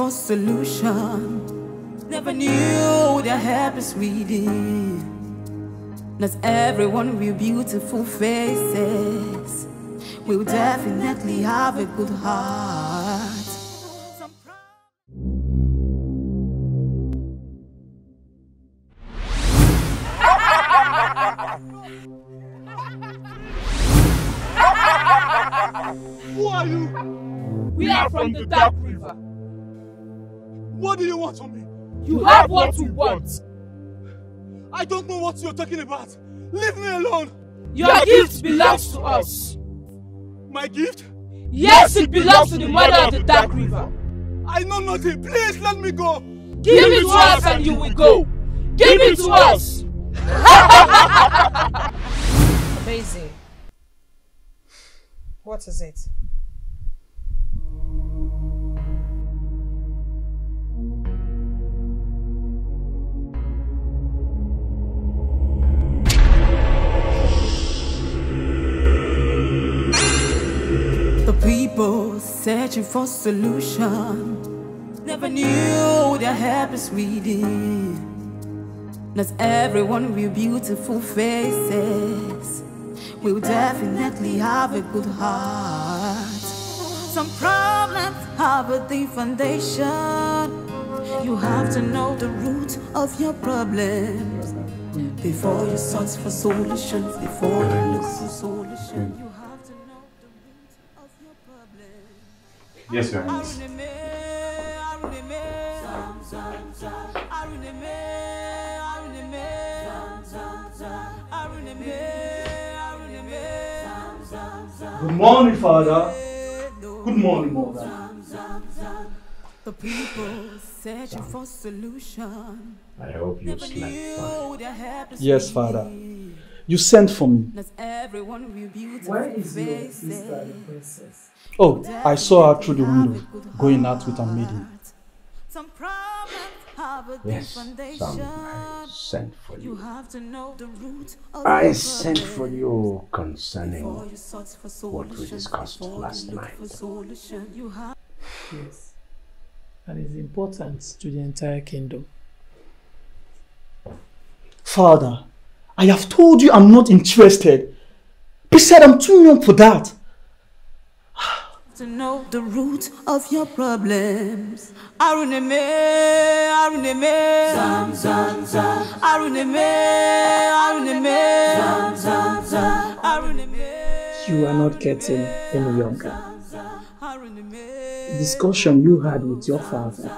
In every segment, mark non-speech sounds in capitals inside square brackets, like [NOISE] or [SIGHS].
searching for solution. Never knew their help is within. Not everyone with beautiful faces will definitely have a good heart. Who are you? We are from the Dark River. What do you want from me? You have what you want. I don't know what you're talking about. Leave me alone. Your gift belongs to us. My gift? Yes, it belongs to the mother of the Dark River. I know nothing. Please let me go. Give it to us and you will go. Give it to us. Daisy. [LAUGHS] What is it? The people searching for solution never knew their help is within. Not everyone with beautiful faces will definitely have a good heart. Some problems have a deep foundation. You have to know the root of your problems before you search for solutions. Before you look for solutions, Yes, Your Highness. Good morning, Father. Good morning, Mother. The people searching for solution. I hope you slept fine. knew their help is Yes, Father. Within. You sent for me. Not everyone will beautiful Where is your sister, the princess? Oh, I saw her through the window going out with a maiden. Some problems have a deep Yes, son, foundation. I sent for You you. have to know the root of I sent for you concerning you search for what we discussed last night. for solution, you have Yes. And it's important to the entire kingdom. Father, I have told you I'm not interested. Besides, I'm too young for that. to know the root of your problems. Aruneme, Aruneme, zam zam zam. Aruneme, Aruneme, zam zam zam. Aruneme, You are not getting any younger. The discussion you had with your father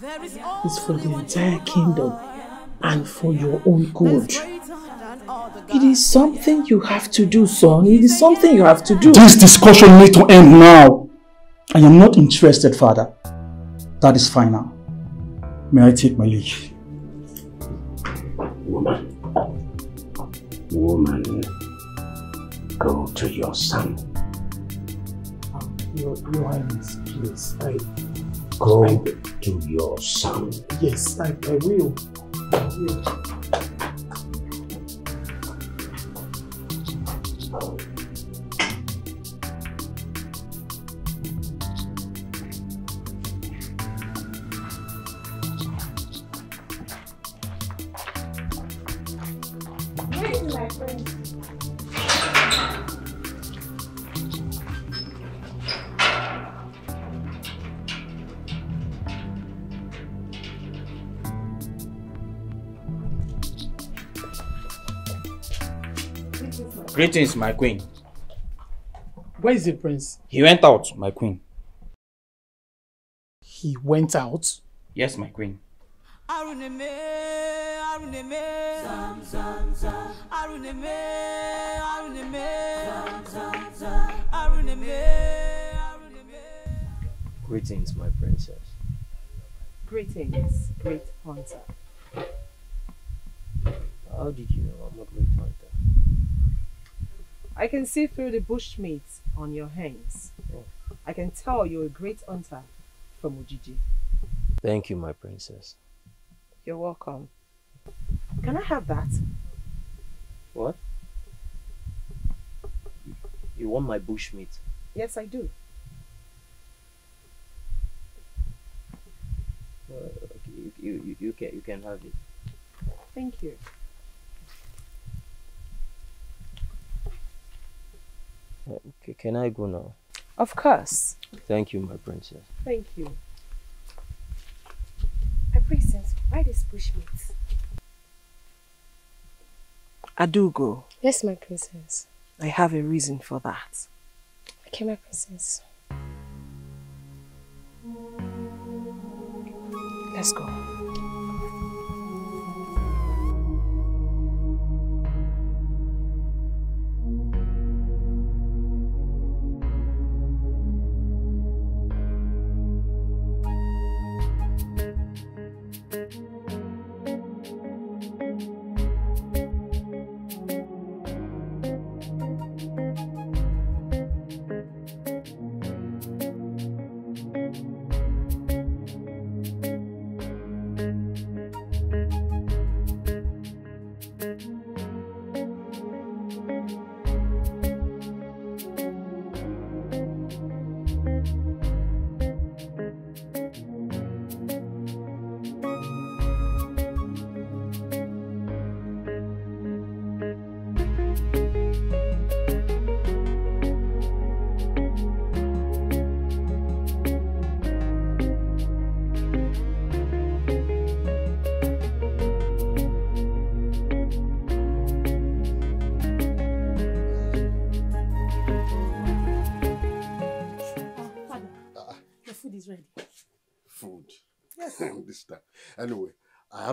There is is for the entire kingdom and for your own good. It is something you have to do, son. It is something you have to do. This discussion needs to end now. I am not interested, Father. That is fine now. May I take my leave? woman. Woman, go to your son. Your, your Highness, please. I, Go to your son. yes, I, I will. I will. Thank you. Greetings, my queen. Where is the prince? He went out, my queen. He went out. Yes, my queen. Aruneme, Aruneme, zam zam zam. Aruneme, Aruneme, zam zam zam. Aruneme, Aruneme. Greetings, my princess. Greetings, great hunter. How did you know I'm a great hunter? I can see through the bush meat on your hands. Oh. I can tell you're a great hunter from Ujiji. Thank you, my princess. You're welcome. Can I have that? What? You want my bush meat? Yes, I do. Uh, you, you, you, can, you can have it. Thank you. Okay, can I go now? Of course. Thank you, my princess. Thank you. My princess, why this bushmeat? Adugo, Yes, my princess. I have a reason for that. Okay, my princess. Let's go.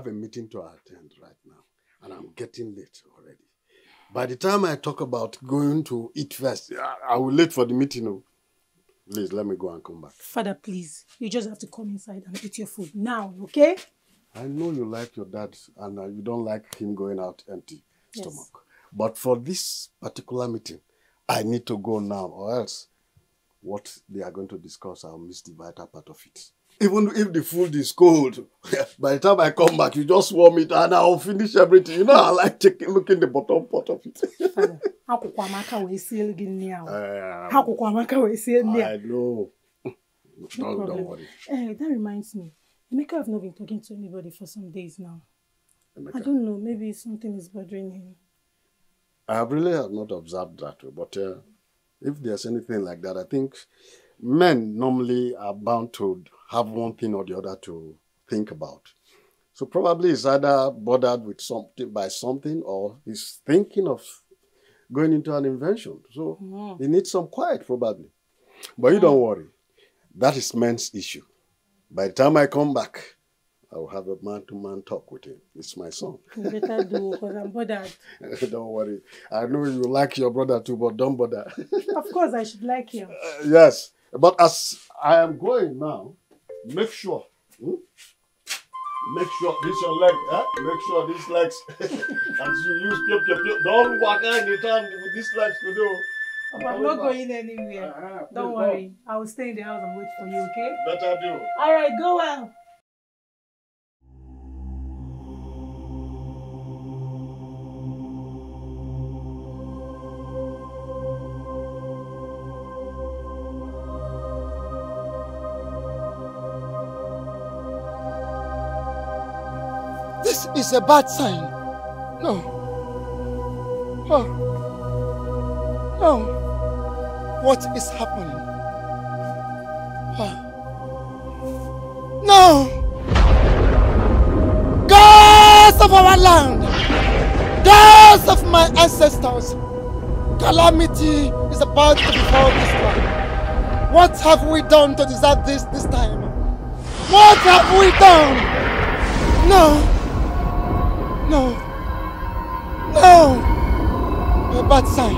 Have a meeting to attend right now, and I'm getting late already. By the time I talk about going to eat first, I, I will late for the meeting. Oh. Please let me go and come back. Father, please, you just have to come inside and eat your food now, okay? I know you like your dad, and uh, you don't like him going out empty Yes. stomach. But for this particular meeting, I need to go now, or else what they are going to discuss, I'll miss the vital part of it. Even if the food is cold, [LAUGHS] by the time I come back, you just warm it and I'll finish everything. You know, I like taking looking the bottom part of it. Akwụkwọ amaka wee siele gị nri ahụ. Um, Akwụkwọ amaka wee sie nri I a. know. No [LAUGHS] don't, worry. Eh, that reminds me. Emeka have not been talking to anybody for some days now. I don't know, maybe something is bothering him. I really have not observed that, but uh, if there's anything like that, I think men normally are bound to have one thing or the other to think about. So probably he's either bothered with something by something or he's thinking of going into an invention. So mm. he needs some quiet, probably. But you don't mm. worry. That is men's issue. By the time I come back, I will have a man-to-man talk with him. It's my son. [LAUGHS] You better do, because I'm bothered. [LAUGHS] don't worry. I know you like your brother too, but don't bother. Of course, I should like you. [LAUGHS] yes, but as I am going now, make sure. hmm? Make sure this your leg. Eh? Make sure these legs. [LAUGHS] as you use pure, pure, pure. Don't walk anytime with these legs to do. I'm not going anywhere. Don't worry. I will stay in the house and wait for you, okay? Better do. All right, go well. Is a bad sign. No. Oh. No. What is happening? No! Gods of our land! Gods of my ancestors! Calamity is about to befall this land. What have we done to deserve this this time? What have we done? No! No! No! A bad sign.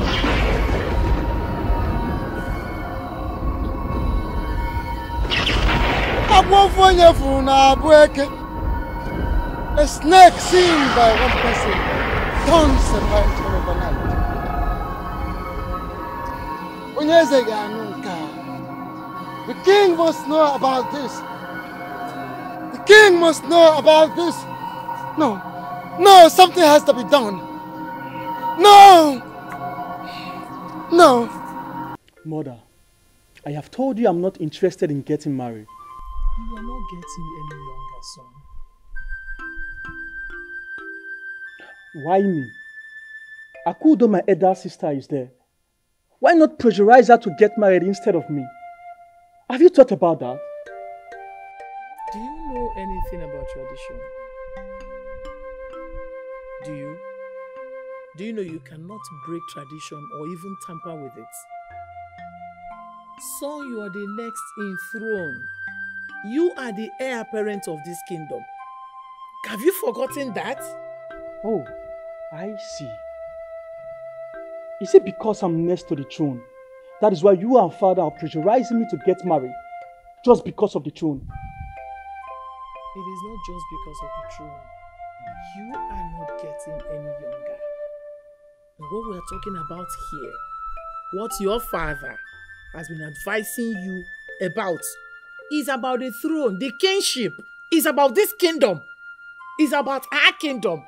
A snake seen by one person turns a python overnight. Onye eze a. The king must know about this. The king must know about this. No, no, something has to be done. No! No! Mother, I have told you I'm not interested in getting married. You are not getting any younger, son. Why me? Akudo, my elder sister, is there. Why not pressurize her to get married instead of me? Have you thought about that? Do you know anything about tradition? Do you? Do you know you cannot break tradition or even tamper with it? Son, you are the next in throne. You are the heir apparent of this kingdom. Have you forgotten that? Oh, I see. Is it because I'm next to the throne? That is why you and father are pressurizing me to get married. Just because of the throne. It is not just because of the throne. You are not getting any younger. And what we are talking about here, what your father has been advising you about, is about the throne, the kingship. Is about this kingdom. Is about our kingdom.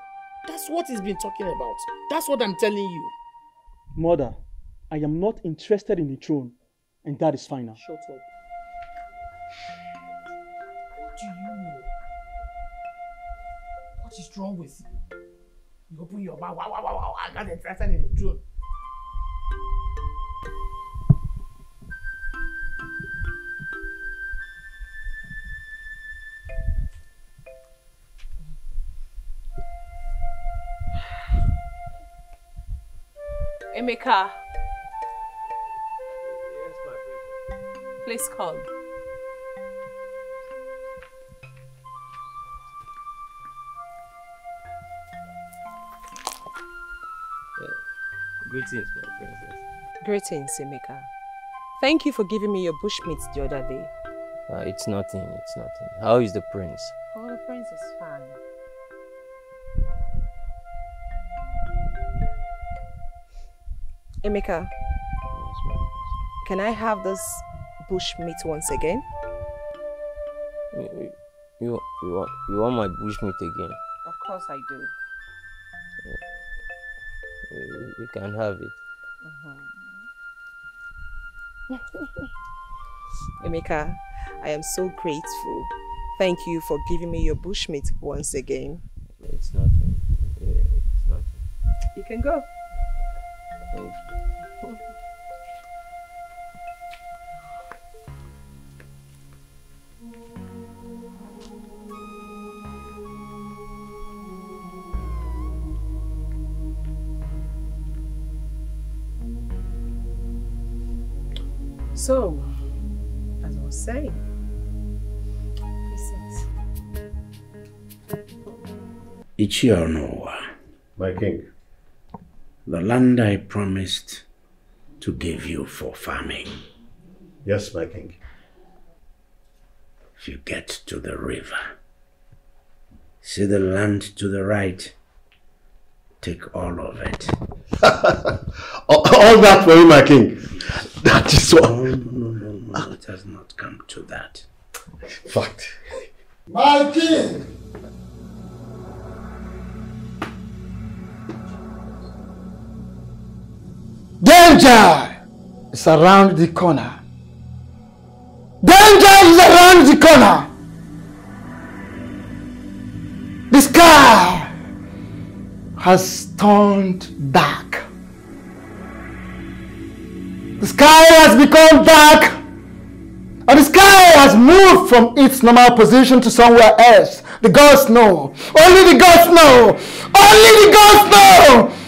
That's what he's been talking about. That's what I'm telling you. Mother, I am not interested in the throne. And that is final. Shut up. What do you know? What is wrong with you? You open your mouth, wow, wow, wow, wow, I'm not interested in the throne. [SIGHS] Emeka. Please come. Greetings, my princess. Greetings, Emeka. Thank you for giving me your bushmeat the other day. Uh, it's nothing, it's nothing. How is the prince? Oh, the prince is fine. Emeka, can I have this bushmeat once again? You, you, you, want, you want my bushmeat again? Of course I do. Can mm-hmm. have it. Mm-hmm. [LAUGHS] Emeka, I am so grateful. Thank you for giving me your bushmeat once again. It's nothing. It's nothing. You can go. Thank you. Ichionowa, My king. the land I promised to give you for farming. Yes, my king. If you get to the river, see the land to the right, take all of it. [LAUGHS] all, all that for you, my king. That is what. No, no, no, no, it has not come to that. Fact. My king! Danger is around the corner. Danger is around the corner. The sky has turned dark. The sky has become dark. And the sky has moved from its normal position to somewhere else. The gods know. Only the gods know. Only the gods know.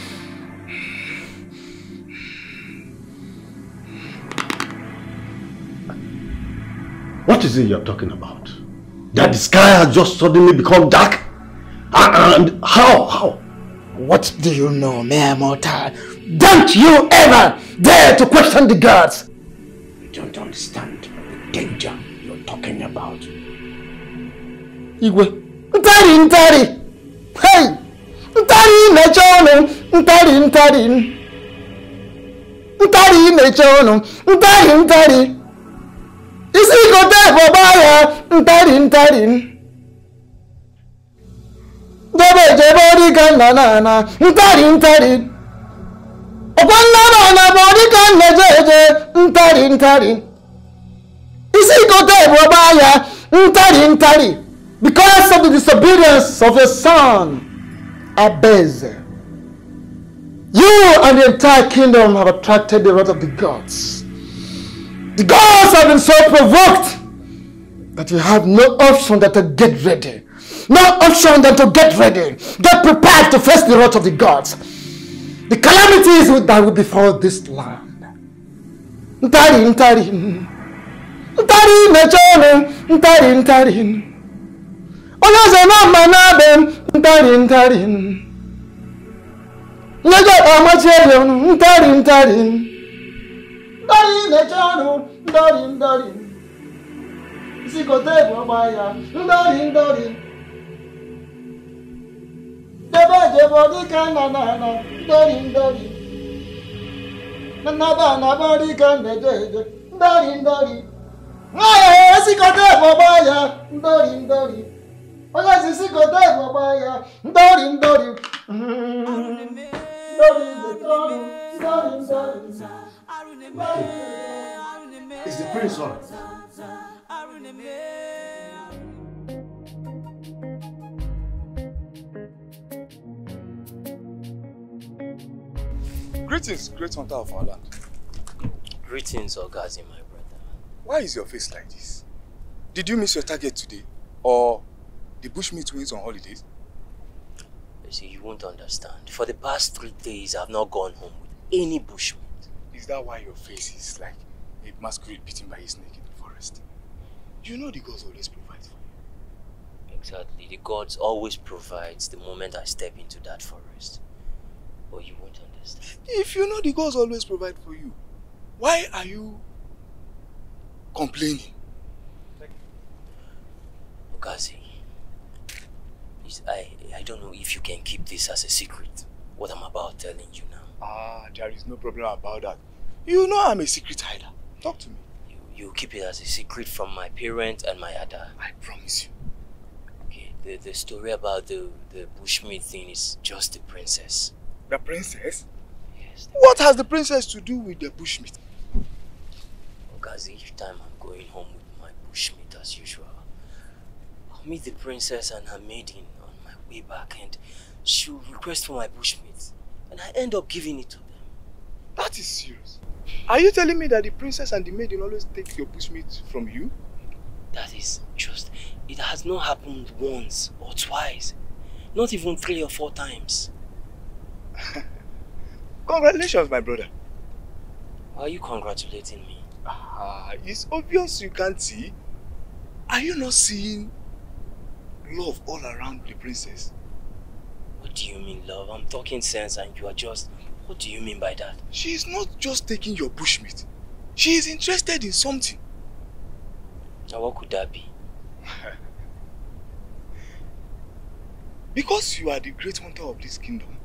What is it you're talking about? That the sky has just suddenly become dark? And, and how? How? What do you know, mere mortal? Don't you ever dare to question the gods! You don't understand the danger you're talking about. Igwe, ntari ntari! Hey! Ntari na-eche ọnụ! Ntari ntari! Ntari na-eche ọnụ! Ntari ntari! Isi kote bọba ya! Ntari ntari! Debe jebe dịka nna na ana! Ntari ntari! Ọkwa nna na ana bụ dịka nna! Ntari ntari! Isi kote bọba ya! Ntari ntari! because of the disobedience of your son Abez. You and the entire kingdom have attracted the wrath of the gods. The gods have been so provoked that you have no option than to get ready. No option than to get ready. Get prepared to face the wrath of the gods. The calamities that will befall this land. Ntari, ntari. Ntari mechone. Ntari, ntari. Onye na mma na-abịa ntari, ntari. Nyego amachi elu ntari, ntari. Ntari ndọrị na-eche ọrụ ndọrị ndọrị. Sikote Darling, darling, ya ndọrị ndọrị. Debe jebe dịka Darling, darling, na ndọrị ndọrị. Nnaba naba dịka Darling, darling, eje ndọrị ndọrị. Nwaanyị sikote bụ Darling, darling, ndọrị ndọrị. Onye si sikote bụ Darling, darling, ndọrị. Ndọrị ndọrị. Ndọrị ndọrị ndọrị. Is the prince on? Greetings, great hunter of our land. Greetings, Ogazi, my brother. Why is your face like this? Did you miss your target today? Or the bushmeat wins on holidays? You see, you won't understand. For the past three days, I've not gone home with any bushmeat. Is that why your face is like a masquerade beaten by a snake in the forest? You know the gods always provide for you. Exactly. The gods always provides the moment I step into that forest. But you won't understand. If you know the gods always provide for you, why are you complaining? Ogazi, please, I, I don't know if you can keep this as a secret. What I'm about telling you now. Ah, there is no problem about that. You know I'm a secret hider. Talk to me. You, you keep it as a secret from my parents and my other. I promise you. Okay, the, the story about the, the bushmeat thing is just the princess. The princess? Yes. What has the princess to do with the bushmeat? Ogazi, each time I'm going home with my bushmeat as usual, I'll meet the princess and her maiden on my way back and she'll request for my bushmeat. And I end up giving it to them. That is serious. Are you telling me that the princess and the maiden always take your bushmeat from you? That is just, it has not happened once or twice. Not even three or four times. [LAUGHS] Congratulations, my brother. Why are you congratulating me? Ah, it's obvious you can't see. Are you not seeing love all around the princess? What do you mean, love? I'm talking sense and you are just... What do you mean by that? She is not just taking your bushmeat. She is interested in something. Now what could that be? [LAUGHS] because you are the great hunter of this kingdom,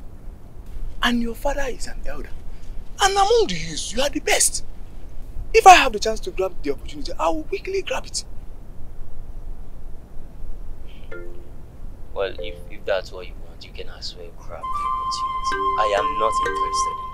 and your father is an elder, and among the youths, you are the best. If I have the chance to grab the opportunity, I will quickly grab it. Well, if, if that's what you you can as well grab the opportunity. I am not interested in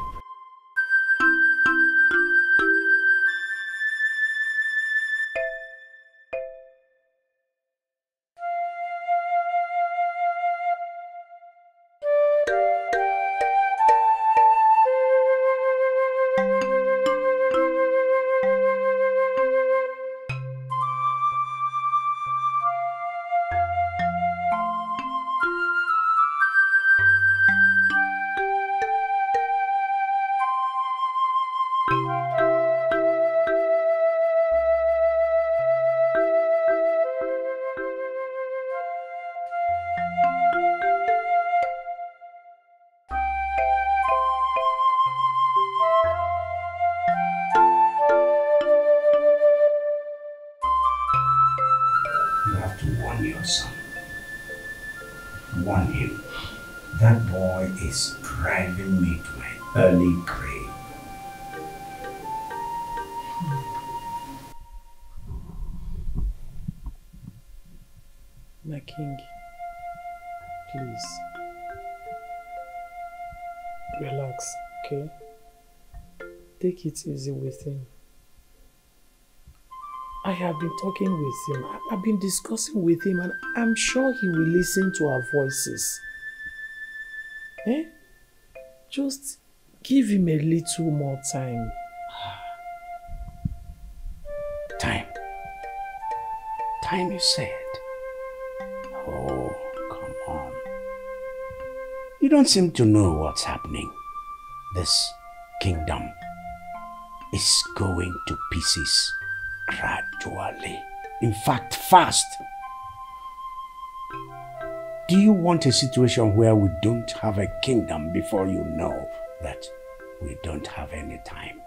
Relax, okay? Take it easy with him. I have been talking with him. I've been discussing with him, and I'm sure he will listen to our voices. Eh? Just Give him a little more time. Time. Time, you said. You don't seem to know what's happening. This kingdom is going to pieces gradually. In fact, fast. Do you want a situation where we don't have a kingdom before you know that we don't have any time?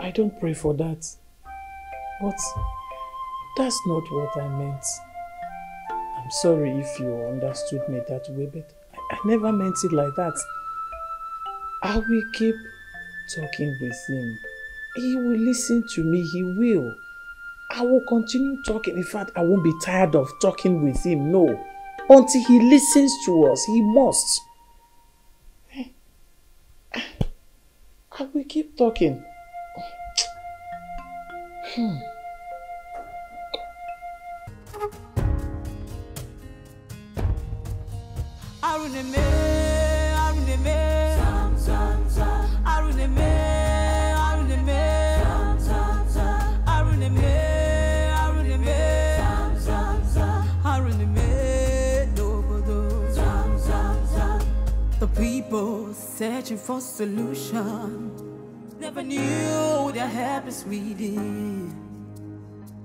I don't pray for that. But that's not what I meant. I'm sorry if you understood me that way, but I, I never meant it like that. I will keep talking with him. He will listen to me, he will. I will continue talking. In fact, I won't be tired of talking with him, no. Until he listens to us, he must. I will keep talking. Hmm. Searching for solution never knew their help is within.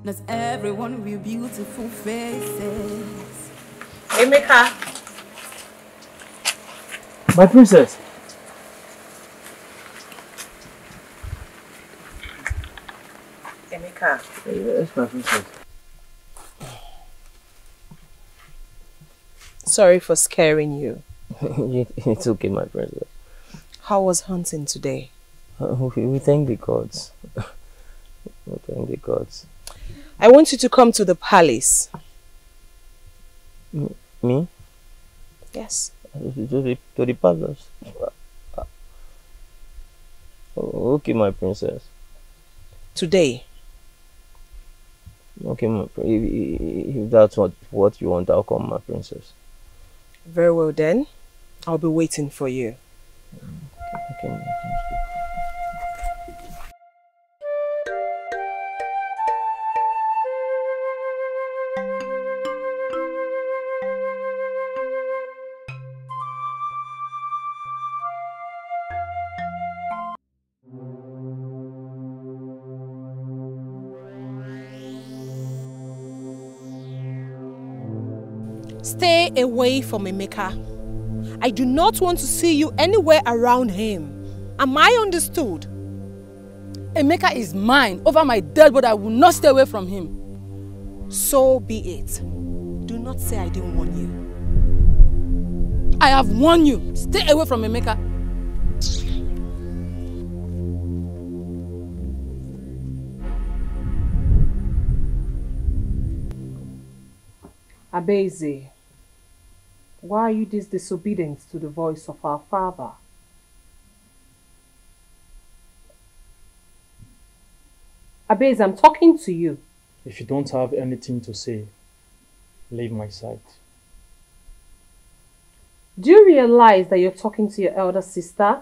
Not everyone with beautiful faces. Emeka. My princess. Emeka. Yes, my princess. Sorry for scaring you. [LAUGHS] it's okay, my princess. How was hunting today? [LAUGHS] We, thank the gods. [LAUGHS] we thank the gods. I want you to come to the palace. Me? Yes. To the, to the palace? Okay, my princess. Today. Okay, my, if, if that's what, what you want, I'll come, my princess. Very well then. I'll be waiting for you. Okay, Stay away from Emeka. I do not want to see you anywhere around him. Am I understood? Emeka is mine over my dead body. I will not stay away from him. So be it. Do not say I didn't warn you. I have warned you. Stay away from Emeka. Abeze, why are you this disobedient to the voice of our father? Abeze, I'm talking to you. If you don't have anything to say, leave my side. Do you realize that you're talking to your elder sister?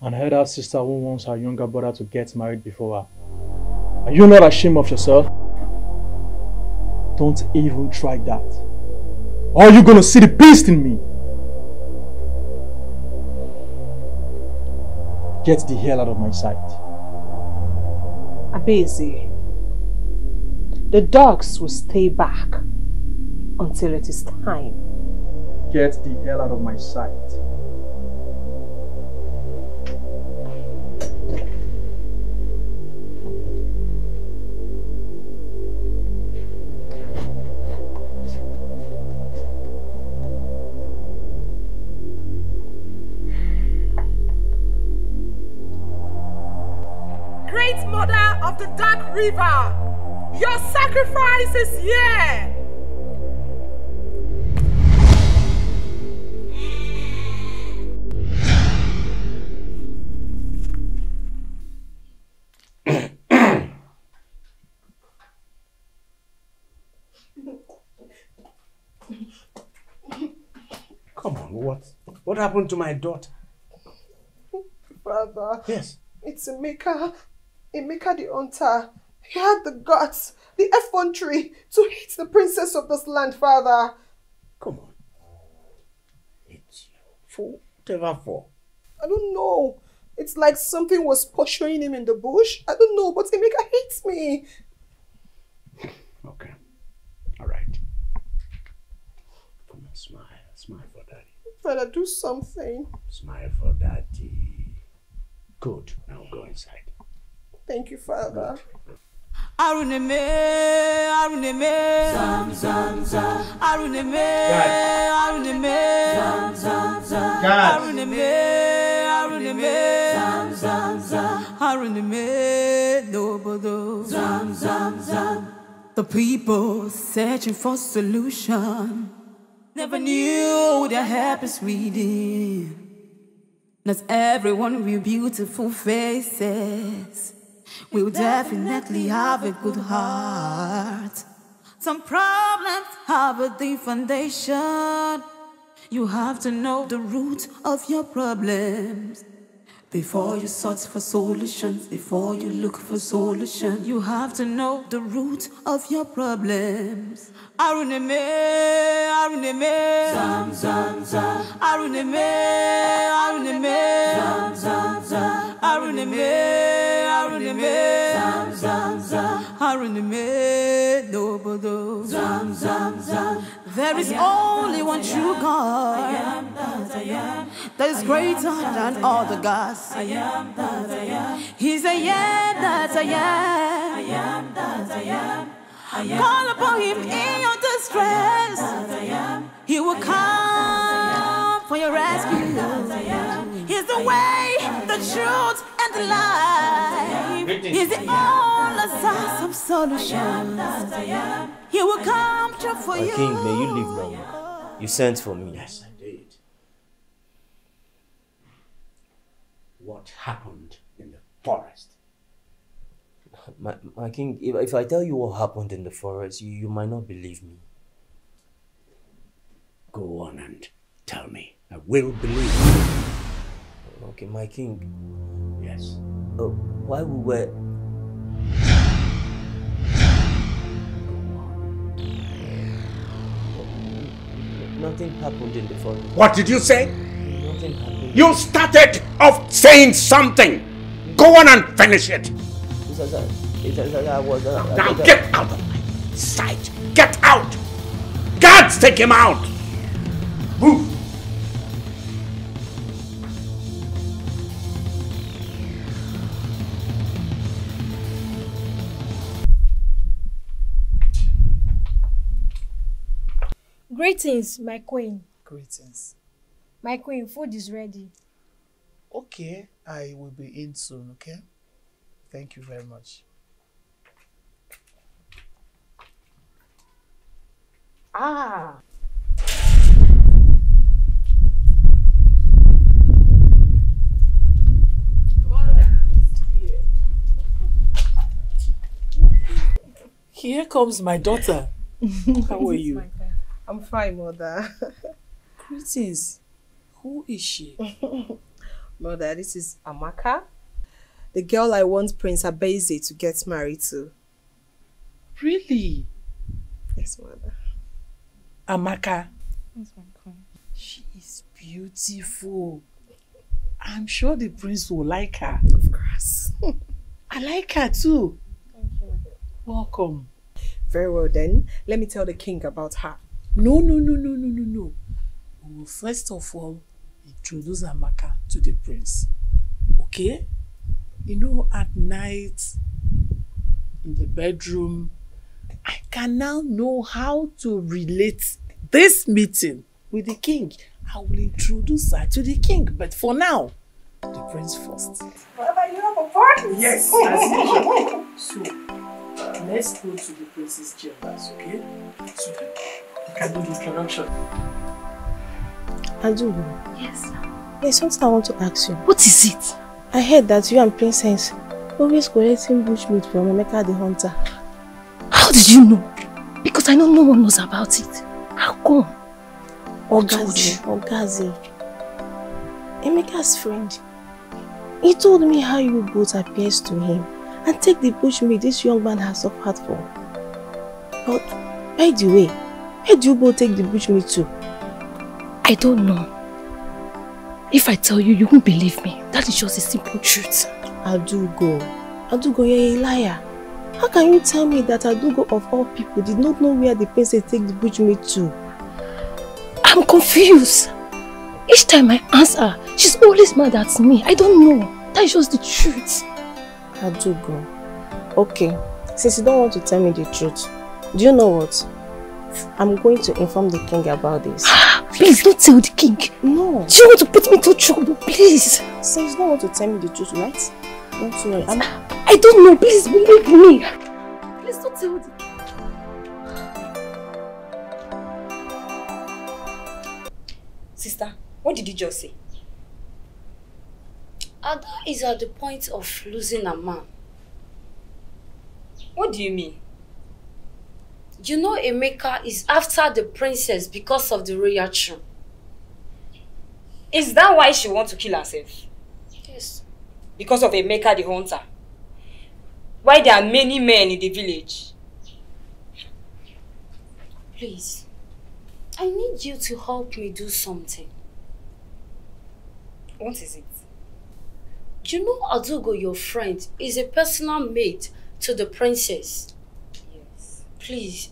An elder sister who wants her younger brother to get married before her. Are you not ashamed of yourself? Don't even try that. Or are you're gonna see the beast in me. Get the hell out of my sight. Abeze, the dogs will stay back until it is time. Get the hell out of my sight. Of the dark river, your sacrifice is here. Come on, what? What happened to my daughter? Father. Yes. It's a Emeka. Emeka the hunter. He had the guts, the effrontery to hit the princess of this land, Father. Come on. It's for whatever for. I don't know. It's like something was pursuing him in the bush. I don't know, but Emeka hates me. [LAUGHS] Okay. All right. Come on, smile. Smile for daddy. Father, do something. Smile for daddy. Good. Now go inside. Thank you, Father. Aruneme, Aruneme, Zam Zam Zam. Aruneme, Aruneme, Zam Zam Zam. God. Aruneme, Aruneme, Zam Zam Zam. Aruneme, Nobodo, Zam Zam Zam. The people searching for solution never knew their happiness is within. Not everyone with beautiful faces will definitely have a good heart. Some problems have a deep foundation. You have to know the root of your problems. Before you search for solutions, before you look for solutions, you have to know the root of your problems. Aruneme, Aruneme, Zam Zam Zam. Aruneme, Aruneme, Zam Zam Zam. Aruneme, Aruneme, Zam Zam Zam. Aruneme, Nobodo, Zam Zam Zam. There is only one true God. I am that I am. That is greater than all the gods. I am that I am. He's a am that I am. I am that I am. Call upon him in your distress. He will come for your rescue. He's the way, the truth, and the life. is the only source of solution. He will come true for My you. king, may you live long. You sent for me. Yes, I did. What happened in the forest? My, my king, if, if I tell you what happened in the forest, you, you might not believe me. Go on and tell me. I will believe. Okay, my king. Yes. Uh, while we were Nothing happened in the forest. What did you say? Nothing happened. You started off saying something. Go on and finish it. It's as I- it's as I was, uh, Now uh, get out of my sight. Get out. Guards, take him out. Move. Greetings, my queen. Greetings. My queen, food is ready. Okay, I will be in soon, okay? Thank you very much. Ah! Here comes my daughter. How are you? [LAUGHS] I'm fine, mother. [LAUGHS] Greetings. Who is she? [LAUGHS] mother, this is Amaka. The girl I want Prince Abeze to get married to. Really? Yes, mother. Amaka. That's my queen. She is beautiful. I'm sure the prince will like her. Of course. [LAUGHS] I like her too. Thank you. Welcome. Very well then. Let me tell the king about her. No, no, no, no, no, no, no. We will first of all introduce Amaka to the prince. Okay? You know, at night, in the bedroom, I can now know how to relate this meeting with the king. I will introduce her to the king, but for now, the prince first. Mother, you have a party? Yes, [LAUGHS] as usual. So, let's go to the prince's chambers, okay? So that we can do the introduction. Adubu, Yes. there's something I want to ask you. What is it? I heard that you and Princess always collecting bushmeat from Emeka the hunter. How did you know? Because I know no one knows about it. How come? Ogazi, Ogazi. Emeka's friend. He told me how you both appears to him and take the bushmeat this young man has suffered for. But, by the way, where do you both take the bushmeat to? I don't know. If I tell you, you won't believe me. That is just a simple truth. Adugo. Adugo, you're a liar. How can you tell me that Adugo of all people did not know where the princess take the bushmeat to? I'm confused. Each time I answer, she's always mad at me. I don't know. That is just the truth. Adugo. Okay, since you don't want to tell me the truth, do you know what? I'm going to inform the king about this. [GASPS] Please don't tell the king. No. Do you want to put me through trouble? Please. Since you don't want to tell me the truth, right? Don't worry. I'm... I don't know. Please believe me. Please don't tell the Sister, what did you just say? Ada is at the point of losing a man. What do you mean? You know Emeka is after the princess because of the royal throne. Is that why she wants to kill herself? Yes. Because of Emeka the hunter? Why there are many men in the village? Please, I need you to help me do something. What is it? You know Adugo, your friend, is a personal mate to the princess. Yes. Please,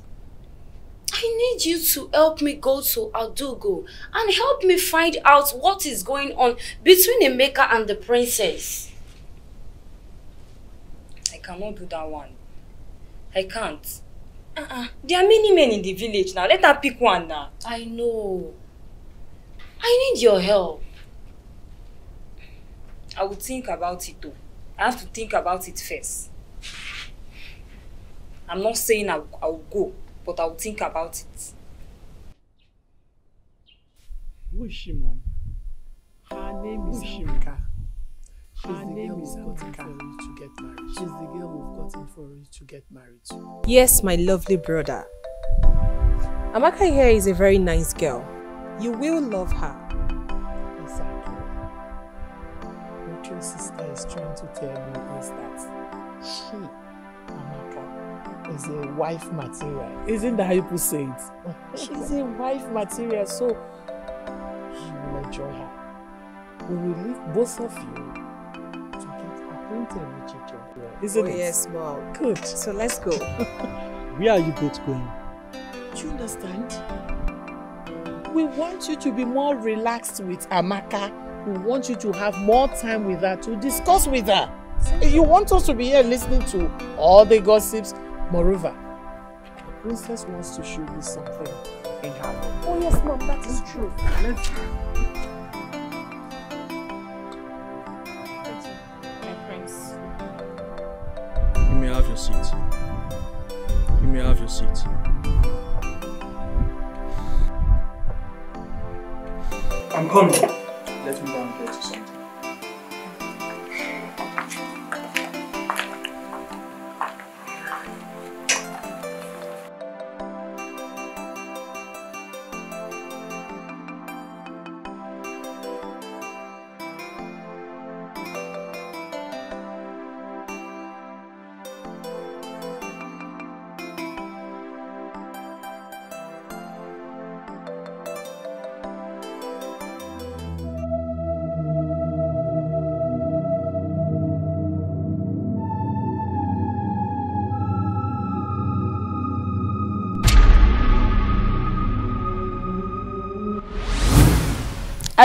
I need you to help me go to Adugo and help me find out what is going on between Emeka and the princess. I cannot do that one. I can't. Uh-uh. There are many men in the village now. Let her pick one now. I know. I need your help. I will think about it though. I have to think about it first. I'm not saying I will, I will go, but I will think about it. Who is she, mom? Her name is Amaka. Her name is Amaka. for you to get married. She's the girl we've gotten for you to get married to. Yes, my lovely brother. Amaka here is a very nice girl. You will love her. What your sister is trying to tell me is that she, Amaka, is a wife material. Isn't that how people say it? [LAUGHS] She's a wife material, so you will enjoy her. We will leave both of you to get acquainted with each other. Isn't oh, it? yes, mom. Good. So let's go. [LAUGHS] Where are you both going? Do you understand? We want you to be more relaxed with Amaka. We want you to have more time with her to discuss with her. You want us to be here listening to all the gossips. Moreover, the princess wants to show you something in her life. Oh yes, mom, that is true. Let's You may have your seat. You may have your seat. I'm coming. Let me get you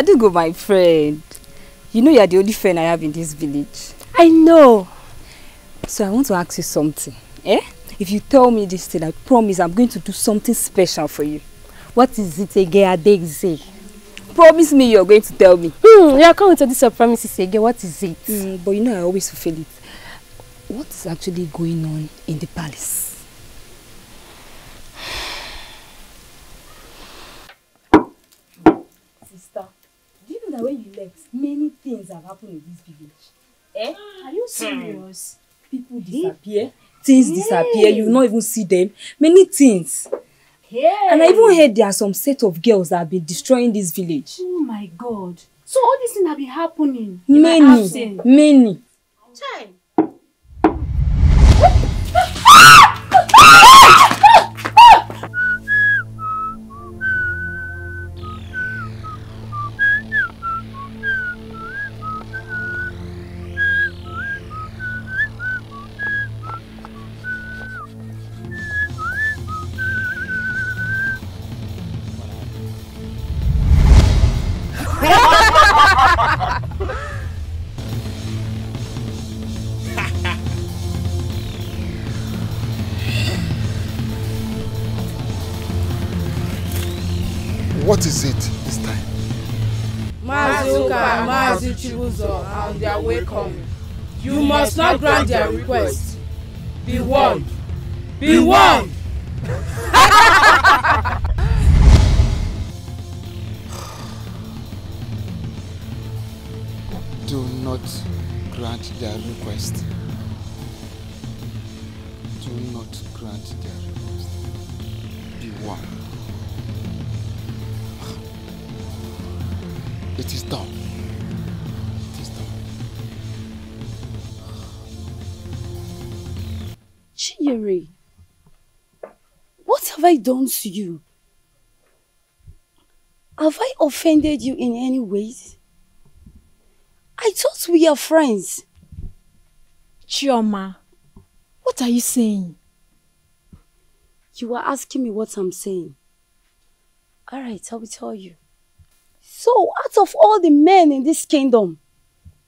Adugo, my friend. You know you're the only friend I have in this village. I know. So I want to ask you something. Eh? If you tell me this thing, I promise I'm going to do something special for you. What is it again, Adegze? Promise me you're going to tell me. Hmm, you're coming to this your promises again. What is it? Mm, but you know I always fulfill it. What is actually going on in the palace? Things have happened in this village? Eh? Are you serious? People disappear. Things disappear. You not even see them. Many things. Hey. And I even heard there are some set of girls that have been destroying this village. Oh my god. So all these things have been happening. Many, many. Chai. What is it this time? Mazuka and Mazi Chibuzo are on their way coming. You must not grant their request. Be warned. Be warned. [LAUGHS] Do not grant their request. Do not grant their request. It is done. It is done. Chinyere, what have I done to you? Have I offended you in any ways? I thought we are friends. Chioma, what are you saying? You are asking me what I'm saying. Alright, I will tell you. So, out of all the men in this kingdom,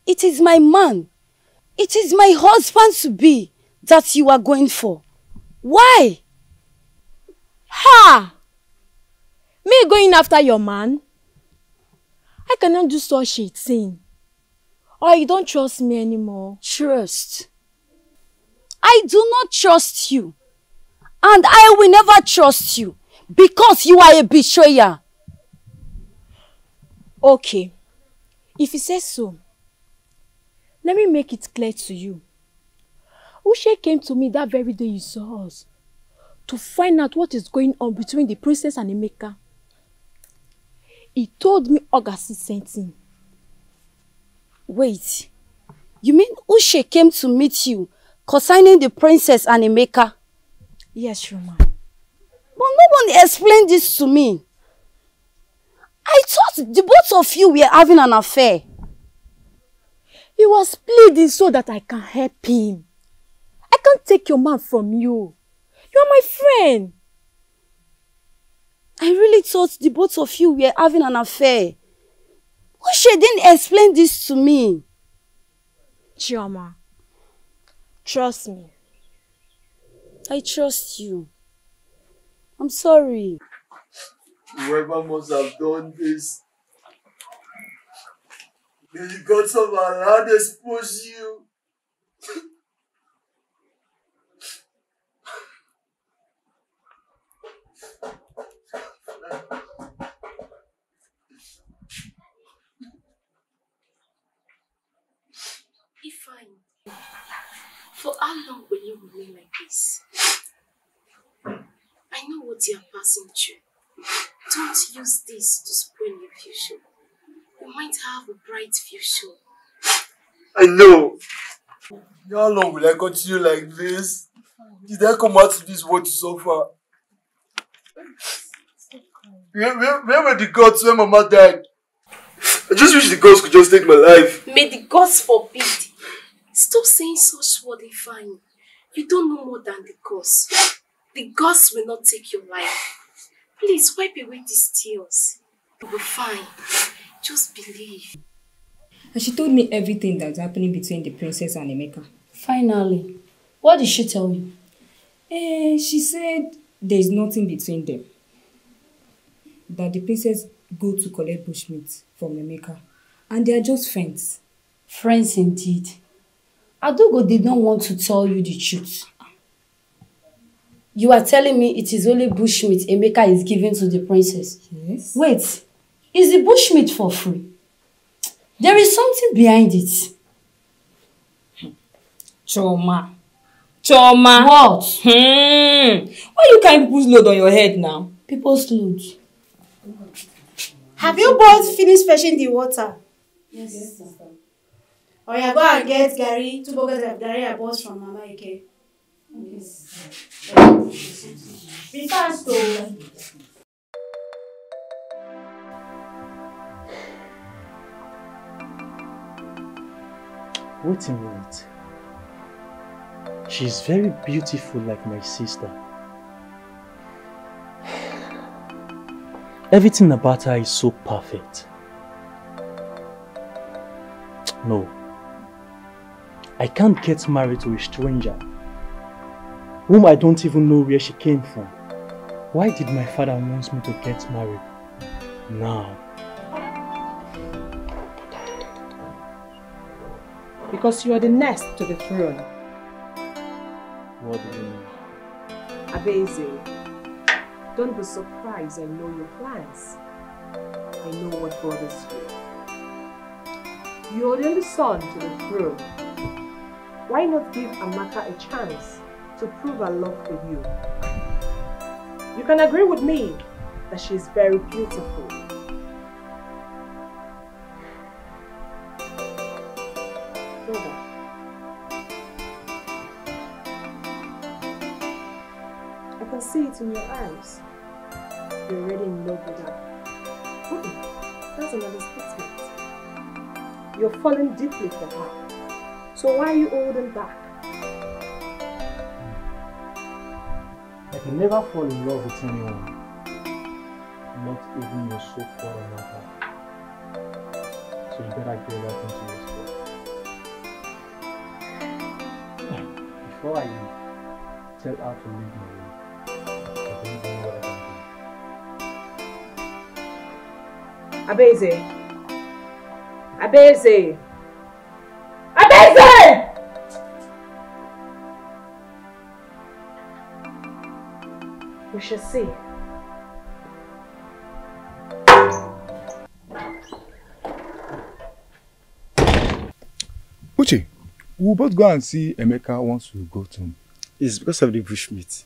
it is my man, it is my husband to be that you are going for. Why? Ha! Me going after your man? I cannot do such a thing. Or you don't trust me anymore. Trust. I do not trust you. And I will never trust you because you are a betrayer. Okay. If you say so, let me make it clear to you. Ushe came to me that very day you saw us to find out what is going on between the princess and Emeka. He told me August sent him. Wait, you mean Ushe came to meet you concerning the princess and Emeka? Yes, Roman. But no one explained this to me. I thought the both of you were having an affair. He was pleading so that I can help him. I can't take your man from you. You are my friend. I really thought the both of you were having an affair. Uche didn't explain this to me. Chioma, trust me. I trust you. I'm sorry. Whoever must have done this, may the gods of land expose you. For how long will you remain like this? I know what you are passing through. Don't use this to spoil your future. You might have a bright future. I know. How long will I continue like this? Did I come out to this world to suffer? Where, where, where were the gods when Mama died? I just wish the gods could just take my life. May the gods forbid. Stop saying such word, Ifeanyi. You don't know more than the gods. The gods will not take your life. Please wipe away these tears. You'll be fine. Just believe. And she told me everything that's happening between the princess and Emeka. Finally. What did she tell you? Eh, she said there's nothing between them. That the princess go to collect bushmeat from Emeka. And they are just friends. Friends indeed. Adogo did not want to tell you the truth. You are telling me it is only bushmeat Emeka is giving to the princess? Yes. Wait, is the bushmeat for free? There is something behind it. Choma. Choma. What? Hmm. Why you carrying people's load on your head now? People's load. Have you both finished fetching the water? Yes, sister. Oh yeah, go and get garri, two buckets of garri I bought from Mama Ike. Be fast though. Wait a minute. She's very beautiful like my sister. Everything about her is so perfect. No. I can't get married to a stranger whom I don't even know where she came from. Why did my father want me to get married now? Because you are the next to the throne. What do you mean? Abeze, don't be surprised I know your plans. I know what bothers you. You're the only son to the throne. Why not give Amaka a chance to prove her love for you? You can agree with me that she is very beautiful. I can see it in your eyes. You're already in love with her. Mm-mm, That's an understatement. You're falling deeply for her. So why are you holding back? I can never fall in love with anyone. Not even your so-called mother. So you better get that into your skull. Before I tell her to leave room. I don't know what I can do. Abeze. Abeze. Abeze! We shall see. Uche, we'll both go and see Emeka once we go to him. It's because of the bushmeat.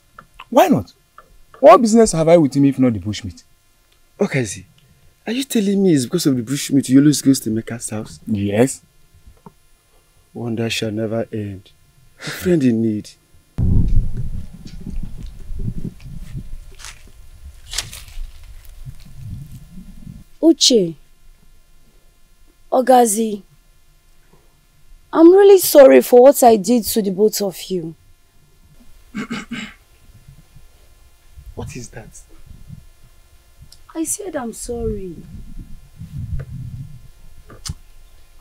Why not? What business have I with him if not the bushmeat? Okay, Ogazi, are you telling me it's because of the bushmeat you always goes to Emeka's house? Yes. Wonder shall never end. A friend in need. Uche, Ogazi, I'm really sorry for what I did to the both of you. [COUGHS] What is that? I said I'm sorry.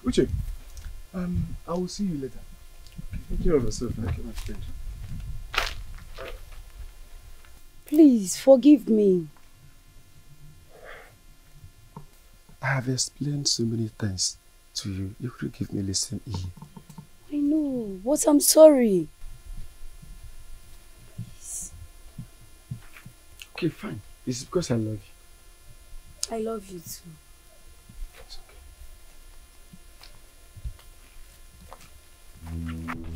Uche, um, I will see you later. Take care of yourself. Thank you, my friend. Please forgive me. I have explained so many times to you. You could give me a listen ear. I know, but I'm sorry. Okay, fine. It's because I love you. I love you too. Adugo,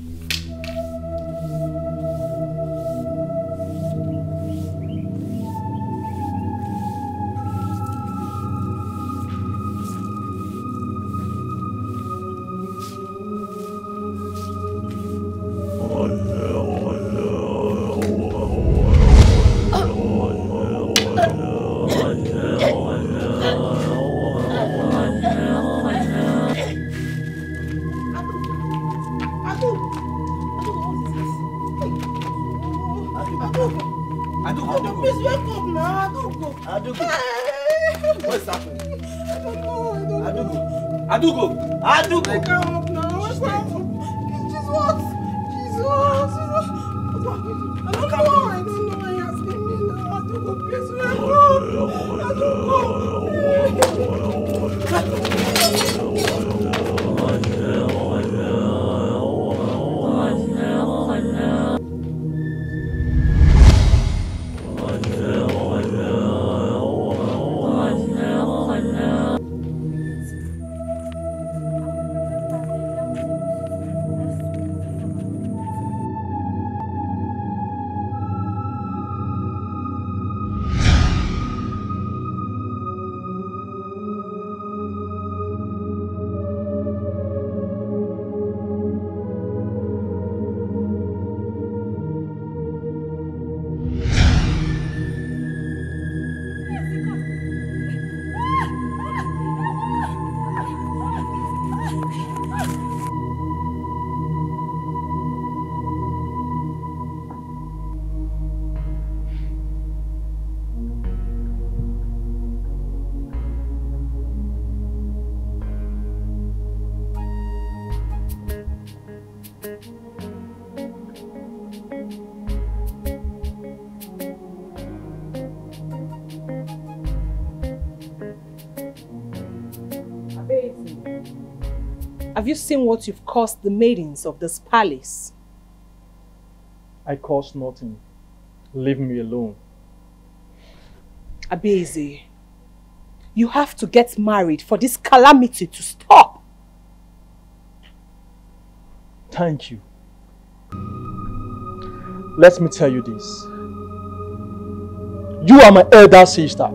Have you seen what you've caused the maidens of this palace? I caused nothing. Leave me alone. Abeze, you have to get married for this calamity to stop. Thank you. Let me tell you this. You are my elder sister.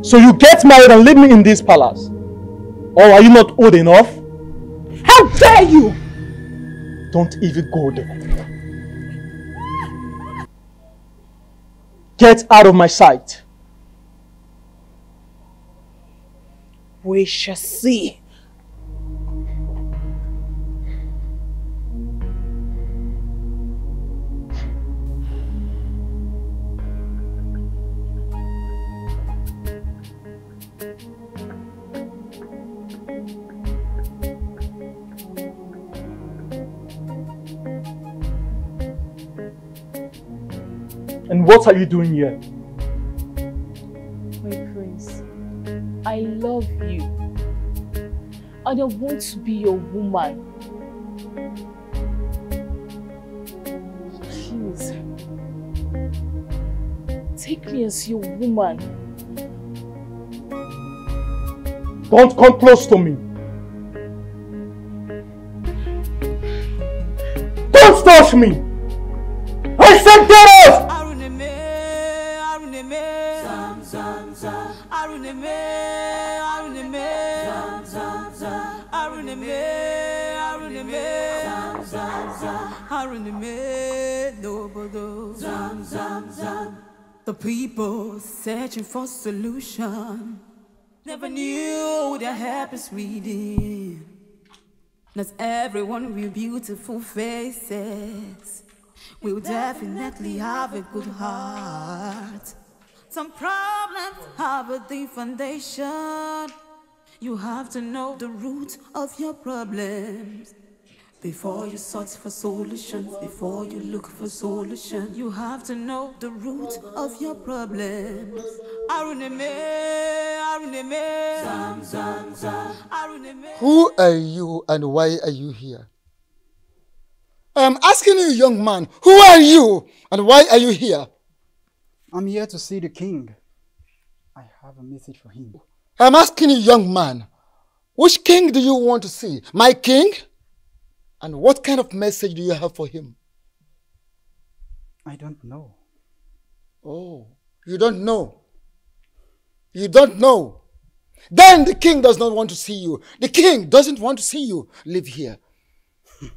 So you get married and leave me in this palace. Or are you not old enough? How dare you! Don't even go there. Get out of my sight. We shall see. And what are you doing here? My prince, I love you. And I want to be your woman. Please. Take me as your woman. Don't come close to me. Don't touch me! I said get out! The people searching for solution never knew their happiness is within. Not everyone with beautiful faces will definitely have a good heart. Some problems have a deep foundation. You have to know the root of your problems. Before you search for solutions, before you look for solutions, you have to know the root of your problems. Aruneme, Aruneme, Zam, Zam, Zam, Aruneme. Who are you and why are you here? I am asking you, young man, who are you and why are you here? I'm here to see the king. I have a message for him. I'm asking you, young man, which king do you want to see? My king? And what kind of message do you have for him? I don't know. Oh, you don't know. You don't know. Then the king does not want to see you. The king doesn't want to see you. Live here. [LAUGHS]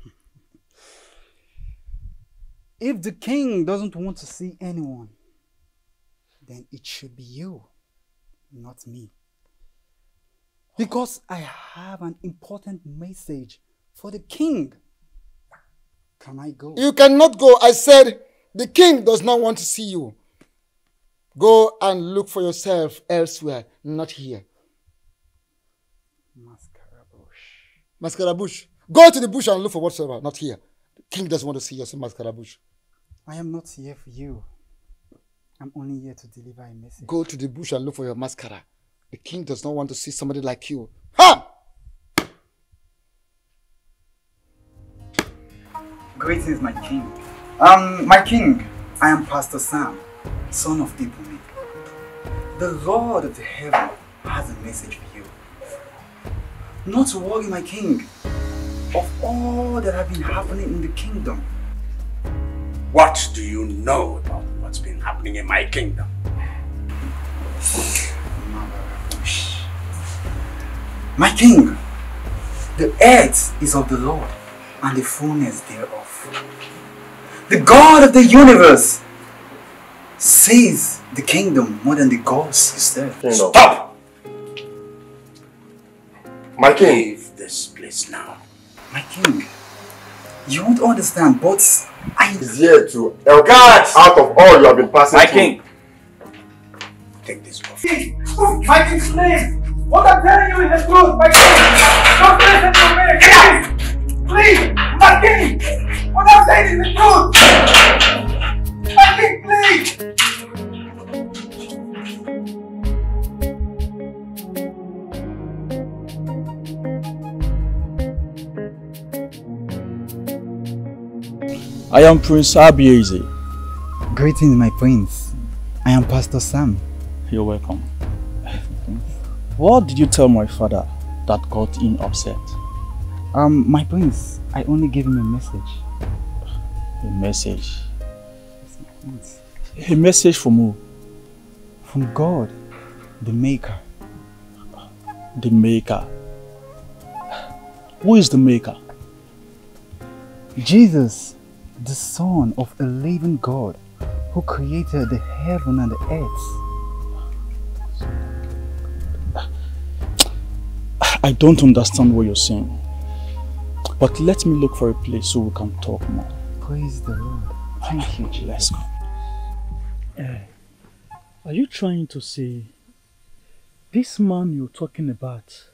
If the king doesn't want to see anyone, then it should be you, not me. Because I have an important message for the king. Can I go? You cannot go. I said the king does not want to see you. Go and look for yourself elsewhere, not here. Mascara bush. Mascara bush. Go to the bush and look for whatsoever, not here. The king doesn't want to see you, so Mascarabush. I am not here for you. I'm only here to deliver a message. Go to the bush and look for your mascara. The king does not want to see somebody like you. Ha! Greetings, my king. Um, my king, I am Pastor Sam, son of Ibumi. The Lord of the heaven has a message for you. Not to worry, my king, of all that have been happening in the kingdom. What do you know about what's been happening in my kingdom? My king, the earth is of the Lord and the fullness thereof. The God of the universe sees the kingdom more than the gods you serve. Stop! My king. Leave this place now. My king, you won't understand, but I... He's here to help Guards! out of all you have been passing My through. king. Take this off. My king, please! What I'm telling you is the truth, my king! Don't listen to me, please! Please! Martin! What I'm saying is the truth! Martin, please! I am Prince Abeze. Greetings, my prince. I am Pastor Sam. You're welcome. what did you tell my father that got him upset? Um, my prince, I only gave him a message. A message? A message from who? From God, the Maker. The Maker? Who is the Maker? Jesus, the Son of a living God who created the heaven and the earth. I don't understand what you're saying. But let me look for a place so we can talk more. Praise the Lord. Thank you, Jesus. Let's go. Eh, are you trying to say this man you're talking about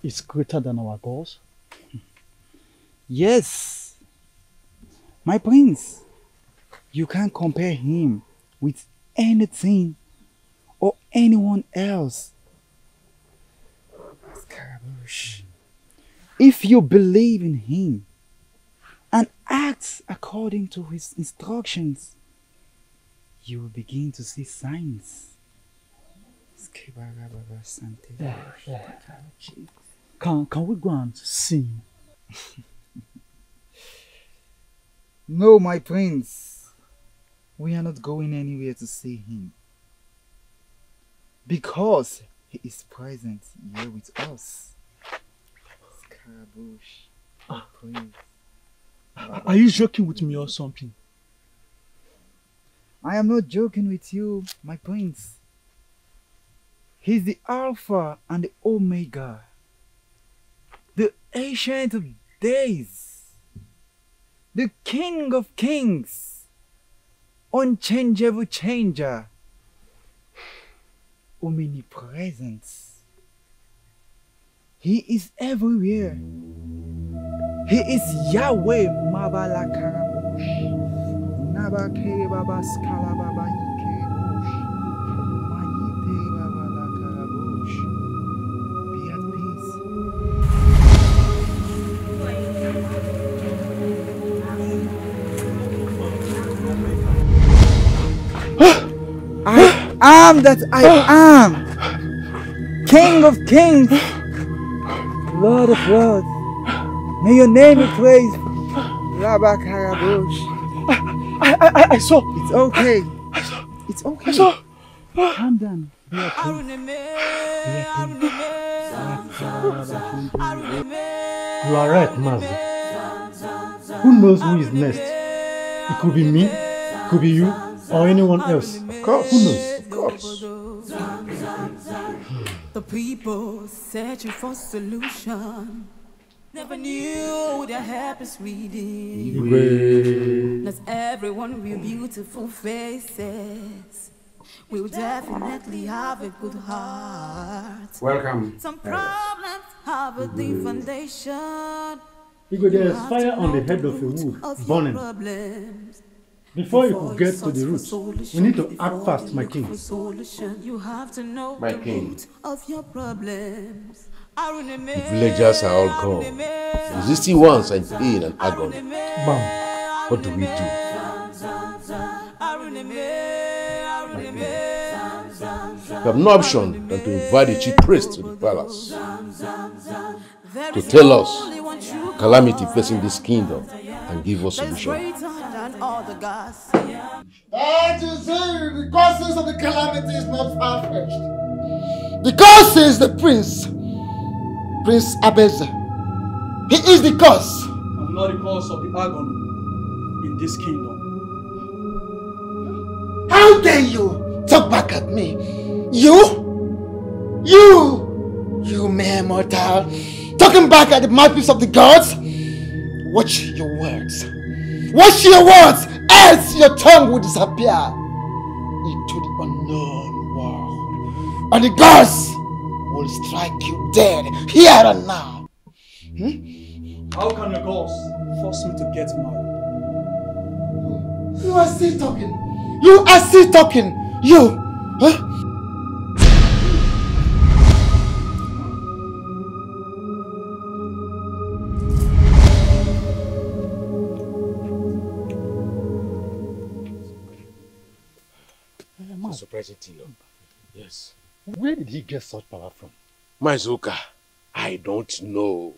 is greater than our gods? Yes. My prince, you can't compare him with anything or anyone else. Scaramouche. If you believe in him and act according to his instructions, you will begin to see signs. Can, can we go and sing? [LAUGHS] No, my prince. We are not going anywhere to see him. Because he is present here with us. My prince. Ah. Are you joking with me or something? I am not joking with you, my prince. He's the Alpha and the Omega, the Ancient of Days, the King of Kings, unchangeable changer, omnipresent. He is everywhere. He is Yahweh Mabala Karabush. Nabake Baba Skala Baba Ikebush. Mayite Baba La Karabush. Be at peace. [GASPS] I am that I am. King of kings. Lord of lords. May your name be praised. Rabba Karabush. I, I, I saw. It's okay. I saw. It's okay. I saw. Calm down. Be at peace. You are right, Mazi. Who knows who is next? It could be me, it could be you, or anyone else. Of course. Who knows? Of course. The people searching for solution never knew their happiness within. Way. Not everyone with beautiful faces will definitely have a good heart. Welcome. Some problems have a deep foundation. Igwe, there is have fire on the head of a root wood, of your burning. Before you could get to the for root, solution, we need to act fast, my king. My the king. The villagers are all gone. Resisting ones and pain and agony. Bam. What do we do? We have no option than to invite the chief priest to the palace to tell us calamity facing this kingdom and give us solution. Than all the gods. That is it. The causes of the calamity is not far-fetched. The cause is the prince, Prince Abeze. He is the cause. I'm not the cause of the agony in this kingdom. How dare you talk back at me? You? You? You mere mortal. Talking back at the mouthpiece of the gods? Watch your words. Watch your words, else your tongue will disappear into the unknown world. And the gods will strike you dead here and now. Hmm? How can your gods force me to get married? You are still talking. You are still talking. You. Huh? Surprising thing. No? Yes. Where did he get such power from? Mazuka, I don't know.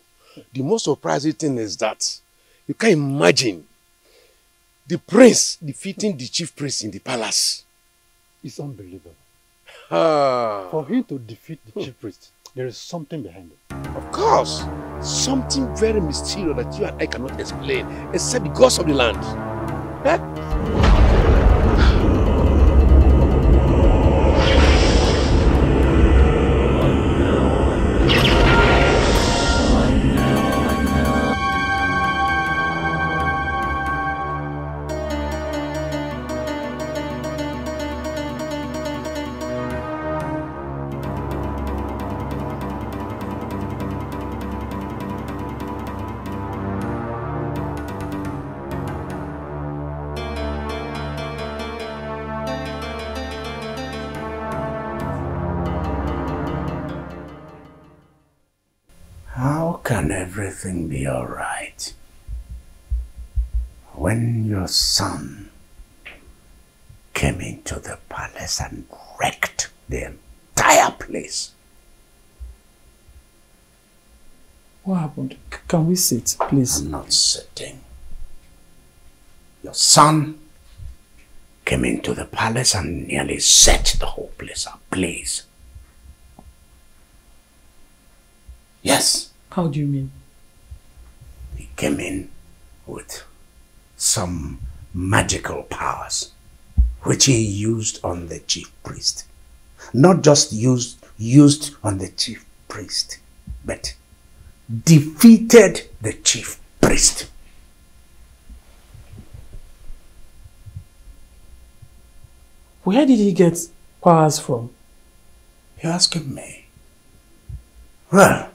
The most surprising thing is that you can imagine the prince defeating the chief priest in the palace. It's unbelievable. Ah. For him to defeat the chief priest, there is something behind it. Of course, something very mysterious that you and I cannot explain except the gods of the land. Eh? We sit, please? I'm not sitting. Your son came into the palace and nearly set the whole place ablaze. Yes, How do you mean? he came in with some magical powers which he used on the chief priest. Not just used used on the chief priest, but defeated the chief priest. Where did he get powers from? You're asking me? Well,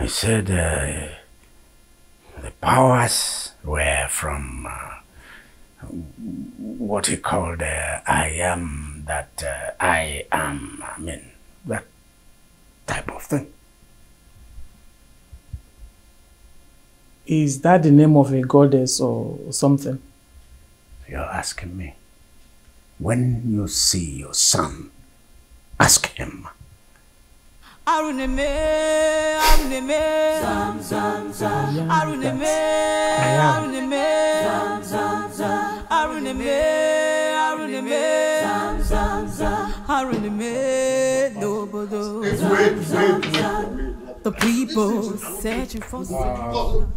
he said uh, the powers were from uh, what he called uh, I am that uh, I am. I mean, that type of thing. Is that the name of a goddess or something? You're asking me. When you see your son, ask him. Aruneme, Aruneme, Zam Zam Zam. Aruneme, Aruneme, Zam Zam Zam. Aruneme, Aruneme, Zam Zam Zam. Aruneme, Nobodo. Wait, wait, wait. The people searching for solution.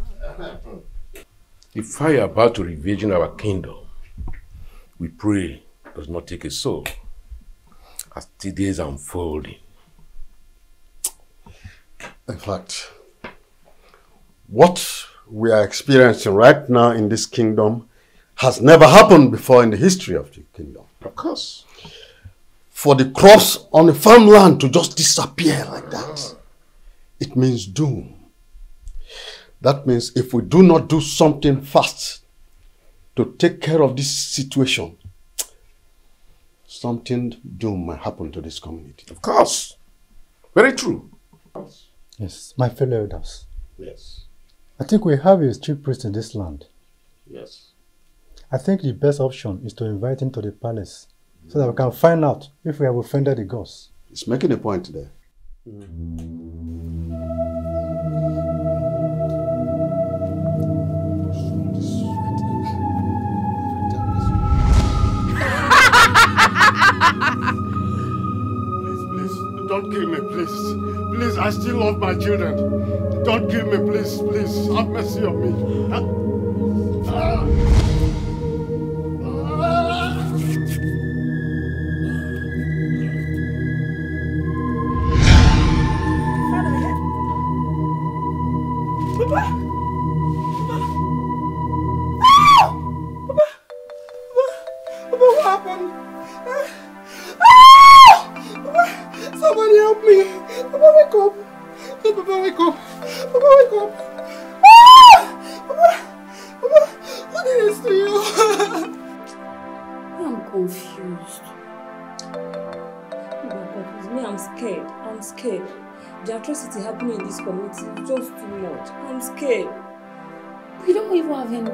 The fire about to ravage our kingdom, we pray does not take a soul as the days unfolding. In fact, what we are experiencing right now in this kingdom has never happened before in the history of the kingdom. Of course. For the crops on the farmland to just disappear like that, it means doom. That means if we do not do something fast to take care of this situation, something doom might happen to this community. Of course. Very true. Yes, my fellow elders. Yes. I think we have a chief priest in this land. Yes. I think the best option is to invite him to the palace so that we can find out if we have offended the gods. He's making a point there. Please, don't kill me, please. Please, I still love my children. Don't kill me, please, please. Have mercy on me.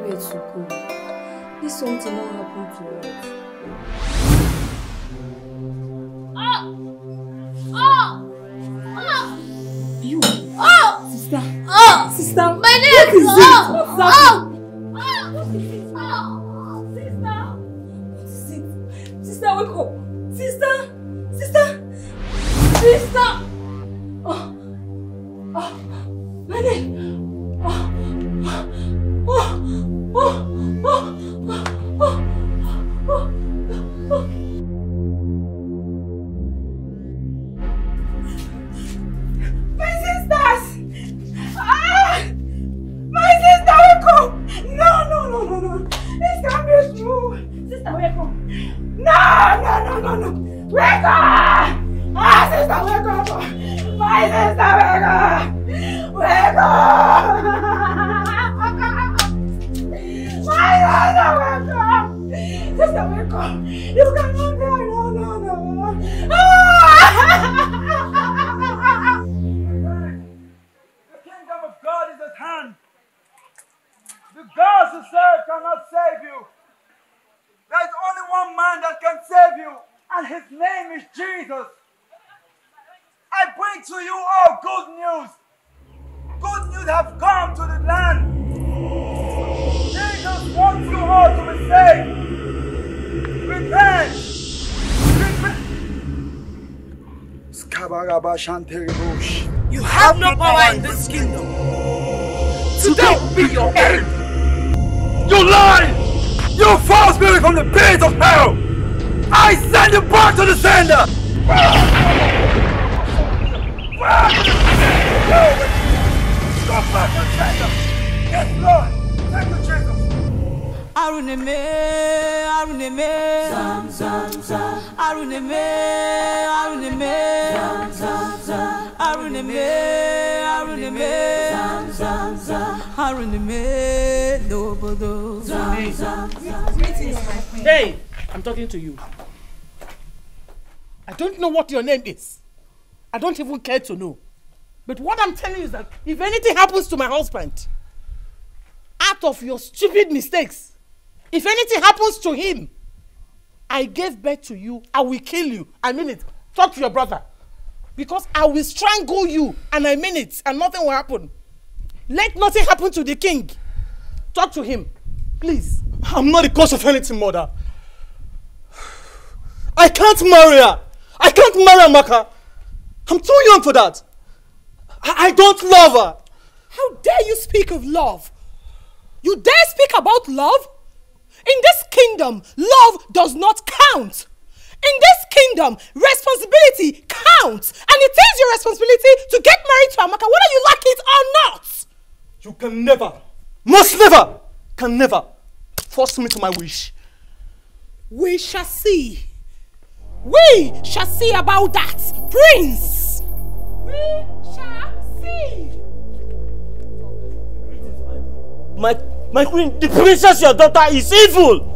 nowhere to go. This won't happen to us. Oh! Oh! Oh! Sister, oh, sister, my name is oh, oh, You have no power in this kingdom. Today will be your end. You lie! You false spirit from the pit of hell! I send you back to the sender! Go back to the sender! Yes, Lord! Thank you, Jesus! Aruneme, Aruneme, Zam Zam Zam. Aruneme, Aruneme, Zam Zam Zam. Aruneme, Aruneme, Zam Zam Zam. Aruneme, Dobodo, Zam Zam Zam. Hey, I'm talking to you. I don't know what your name is. I don't even care to know. But what I'm telling you is that if anything happens to my husband, out of your stupid mistakes, if anything happens to him, I gave birth to you, I will kill you. I mean it. Talk to your brother. Because I will strangle you, and I mean it, and nothing will happen. Let nothing happen to the king. Talk to him, please. I'm not the cause of anything, mother. I can't marry her. I can't marry Amaka. I'm too young for that. I, I don't love her. How dare you speak of love? You dare speak about love? In this kingdom, love does not count. In this kingdom, responsibility counts. And it is your responsibility to get married to Amaka, whether you like it or not. You can never, must never, can never force me to my wish. We shall see. We shall see about that, Prince. We shall see. My my queen, the princess your daughter is evil.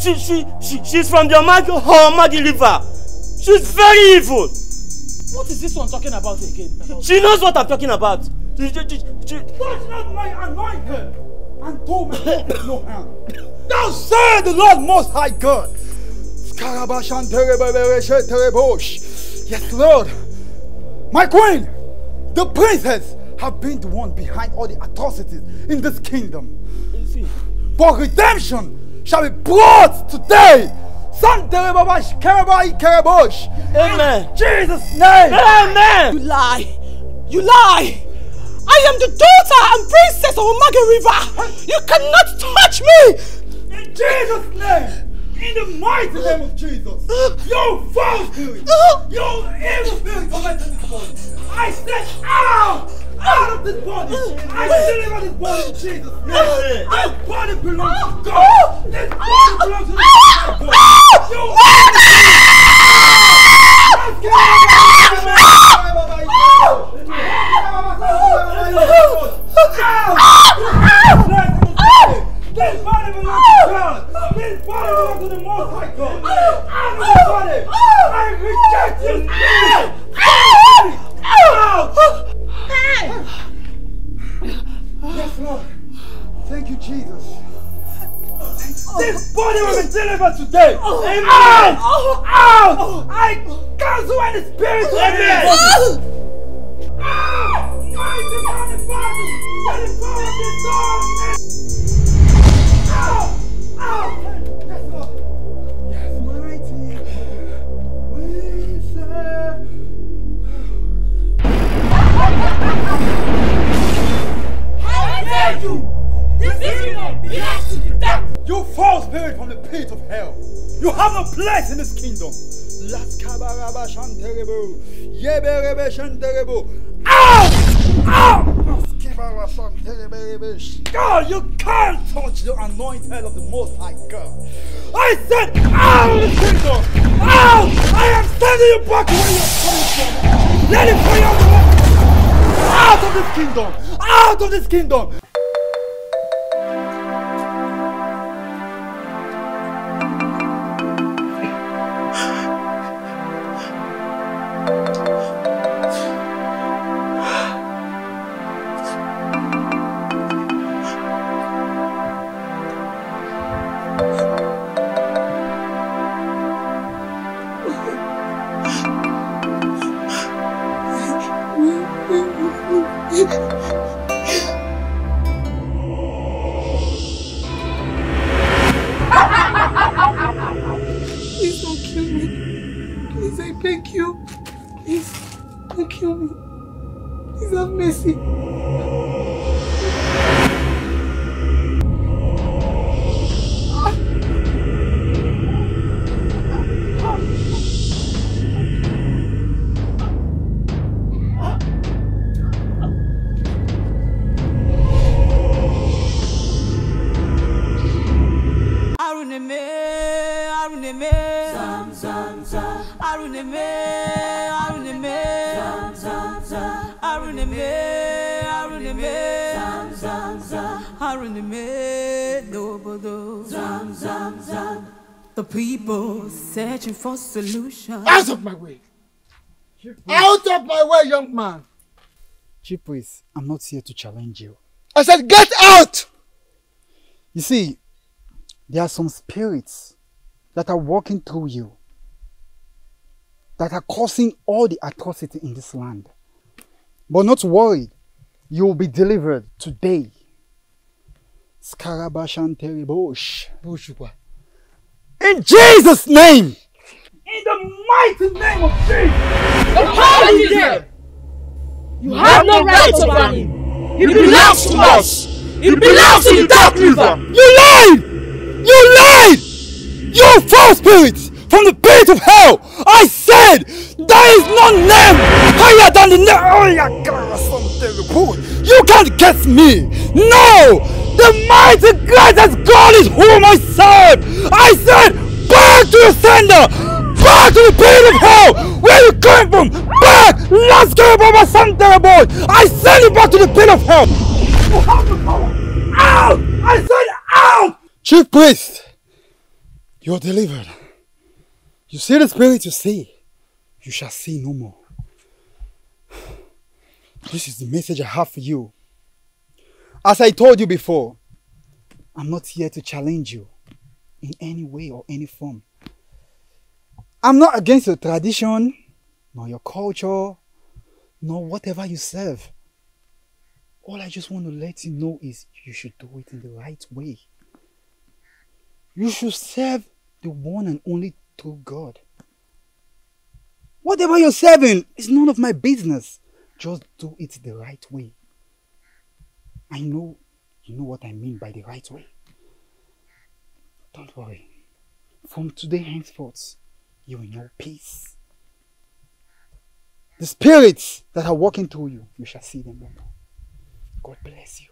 She she she she's from the Omagi Omagi river. She's very evil. What is this one talking about again? She knows what I'm talking about. She, she, she, she, Touch not my anointed, and do me no [COUGHS] harm. Thou say the Lord Most High God. Yes, Lord. My queen, the princess, have been the one behind all the atrocities in this kingdom. But redemption shall be brought today. Amen. In Jesus' name. Amen. You lie. You lie. I am the daughter and princess of Omega River. You cannot touch me. In Jesus' name. In the mighty name of Jesus. You foul uh, spirit. Uh. You evil spirit tormenting this body. I set out. Out of this body! I deliver this body in Jesus' name! This body belongs to God! This body belongs to the Most High God! You This body belongs to ah! God! This body ah! belongs to the Most High God! Out of this body! I reject you! Out! Yes, Lord. Thank you, Jesus. This body will be delivered today. Amen. Oh. Out! I cancel any spirit Amen. Out! Mighty man in battle. By the power of the Son. Out! Out! Yes, Lord. Yes, mighty. We serve. How dare you! This kingdom place in this kingdom! Las kabaraba shanterebo, yeberebe shanterebo. Ow! Ow! God, you can't touch the anointed of the Most High God. I said, out of the kingdom! Out! I am sending you back where you're coming from! Let it fly out! Out of this kingdom! Out of this kingdom! Searching for solution. Out of my way! Out of my way, young man! Chief Priest, I'm not here to challenge you. I said, get out! You see, there are some spirits that are walking through you that are causing all the atrocity in this land. But not worried, you will be delivered today. Scarabashan Bosh. In Jesus' name! In the mighty name of Jesus! How is there? You have no right over him. He belongs to us. He belongs to the Dark River. You lied! You lied! You false spirits from the pit of hell! I said there is no name higher than the name. Oh, yeah, God, something good. You can't guess me! No! The mighty greatest God is whom I serve! I said, back to your sender! Back to the pit of hell! Where you came from! Back! Let's go, Baba Santa boy! I send you back to the pit of hell! You! Out! I said out! Chief priest, you're delivered. You see the spirit you see, you shall see no more. This is the message I have for you. As I told you before, I'm not here to challenge you in any way or any form. I'm not against your tradition, nor your culture, nor whatever you serve. All I just want to let you know is you should do it in the right way. You should serve the one and only true God. Whatever you're serving is none of my business. Just do it the right way. I know you know what I mean by the right way. Don't worry. From today henceforth, you will know peace. The spirits that are walking through you, you shall see them no more. God bless you.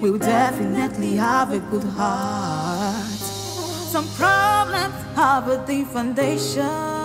will definitely have a good heart. Some problems have a deep foundation.